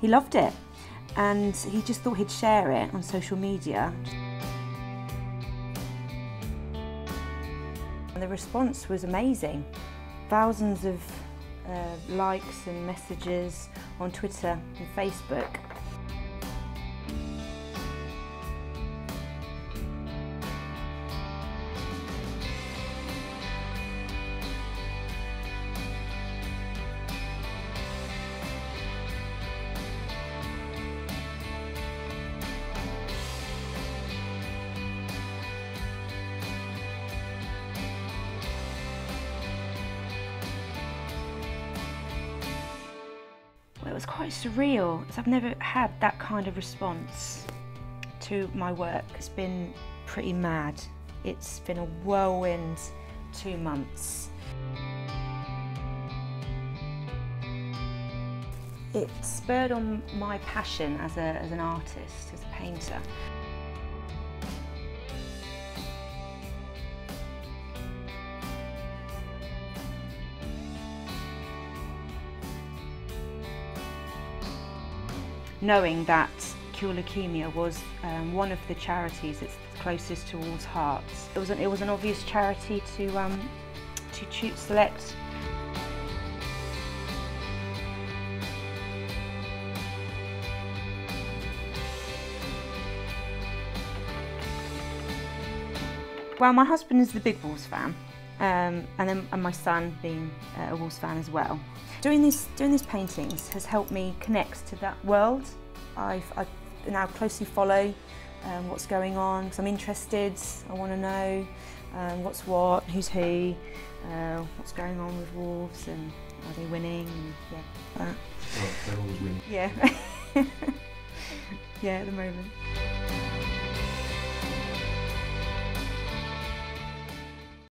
he loved it and he just thought he'd share it on social media. And the response was amazing. Thousands of uh, likes and messages on Twitter and Facebook. Was quite surreal I've never had that kind of response to my work. It's been pretty mad. It's been a whirlwind two months. It spurred on my passion as, a, as an artist, as a painter. Knowing that Cure Leukemia was um, one of the charities that's closest to all's hearts. It was an, it was an obvious charity to, um, to choose, select. Well, my husband is the big Wolves fan, um, and then and my son being uh, a Wolves fan as well. Doing these doing these paintings has helped me connect to that world. I've, I now closely follow um, what's going on because I'm interested. I want to know um, what's what, who's who, uh, what's going on with Wolves, and are they winning? And yeah, that. Well, they're always winning. Yeah. yeah, at the moment.